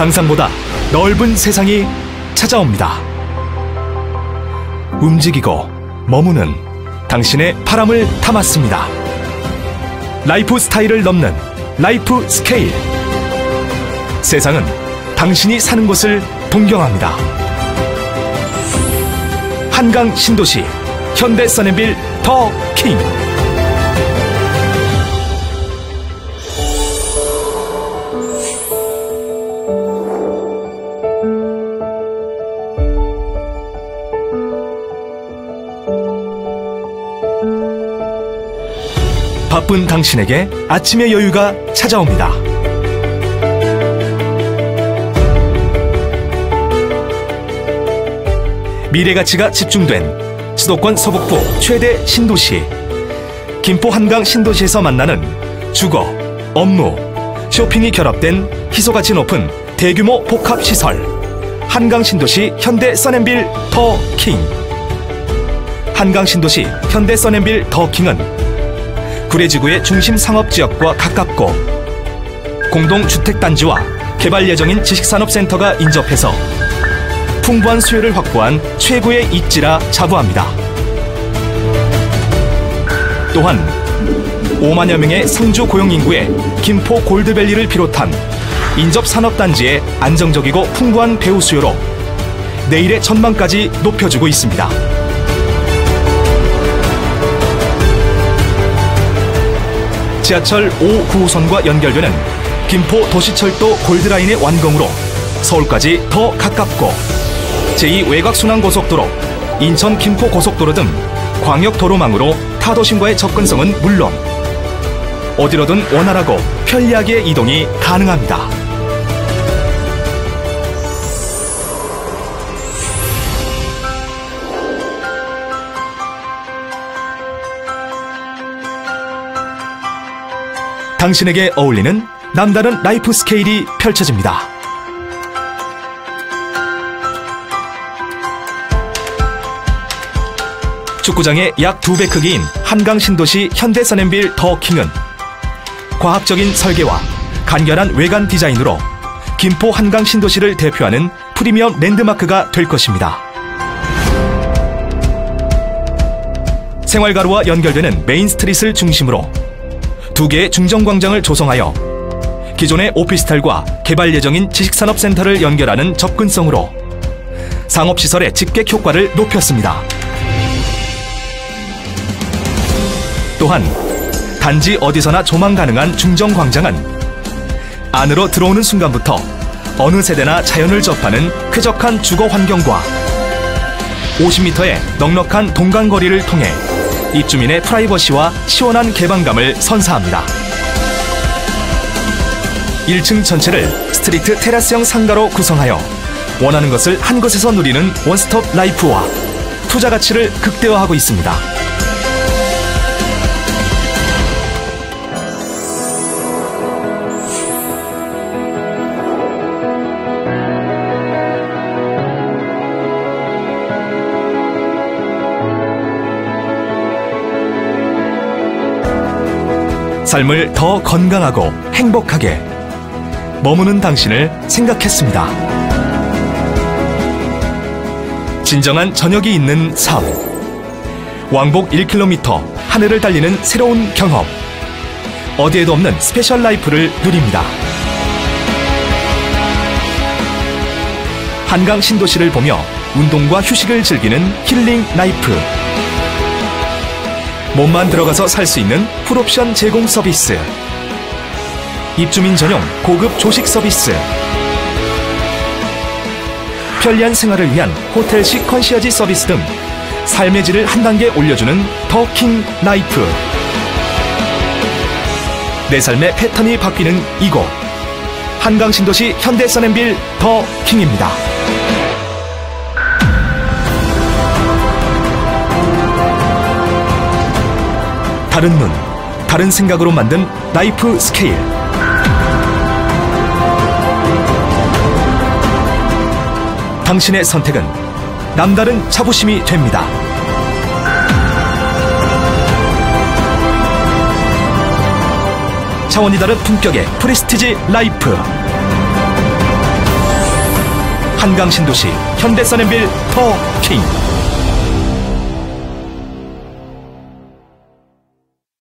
상상보다 넓은 세상이 찾아옵니다. 움직이고 머무는 당신의 바람을 담았습니다. 라이프 스타일을 넘는 life scale. 세상은 당신이 사는 곳을 동경합니다. 한강 신도시 현대 썬앤빌 더 킹. 바쁜 당신에게 아침의 여유가 찾아옵니다. 미래 가치가 집중된 수도권 서북부 최대 신도시 김포 한강 신도시에서 만나는 주거, 업무, 쇼핑이 결합된 희소가치 높은 대규모 복합 시설 한강 신도시 현대 써낸빌 더 킹. 한강 신도시 현대 써낸빌 더 킹은 구례지구의 중심 상업지역과 가깝고 공동주택단지와 개발 예정인 지식산업센터가 인접해서 풍부한 수요를 확보한 최고의 입지라 자부합니다. 또한 5만여 명의 상주 고용인구의 김포 골드밸리를 비롯한 인접 산업단지의 안정적이고 풍부한 배우 수요로 내일의 전망까지 높여주고 있습니다. 지하철 5, 9호선과 연결되는 김포 도시철도 골드라인의 완공으로 서울까지 더 가깝고 제2 외곽순환고속도로, 인천 김포 고속도로 등 광역도로망으로 타도심과의 접근성은 물론 어디로든 원활하고 편리하게 이동이 가능합니다. 당신에게 어울리는 남다른 life scale이 펼쳐집니다. 축구장의 약 두 배 크기인 한강 신도시 현대 썬앤빌 더 킹은 과학적인 설계와 간결한 외관 디자인으로 김포 한강 신도시를 대표하는 프리미엄 랜드마크가 될 것입니다. 생활가루와 연결되는 메인 스트릿을 중심으로 두 개의 중정광장을 조성하여 기존의 오피스텔과 개발 예정인 지식산업센터를 연결하는 접근성으로 상업시설의 직객 효과를 높였습니다. 또한 단지 어디서나 조망 가능한 중정광장은 안으로 들어오는 순간부터 어느 세대나 자연을 접하는 쾌적한 주거 환경과 50m의 넉넉한 동간거리를 통해 입주민의 프라이버시와 시원한 개방감을 선사합니다. 1층 전체를 street 테라스형 상가로 구성하여 원하는 것을 한 곳에서 누리는 원스톱 life와 투자 가치를 극대화하고 있습니다. 삶을 더 건강하고 행복하게 머무는 당신을 생각했습니다. 진정한 저녁이 있는 삶. 왕복 1km 하늘을 달리는 새로운 경험. 어디에도 없는 special life를 누립니다. 한강 신도시를 보며 운동과 휴식을 즐기는 힐링 life. 몸만 들어가서 살 수 있는 풀옵션 제공 서비스. 입주민 전용 고급 조식 서비스. 편리한 생활을 위한 호텔식 컨시어지 서비스 등 삶의 질을 한 단계 올려주는 더킹 life. 내 삶의 패턴이 바뀌는 이곳. 한강 신도시 현대 썬앤빌 더 킹입니다. 다른 눈, 다른 생각으로 만든 life scale. 당신의 선택은 남다른 자부심이 됩니다. 차원이 다른 품격의 prestige life. 한강 신도시 현대썬앤빌 더 킹.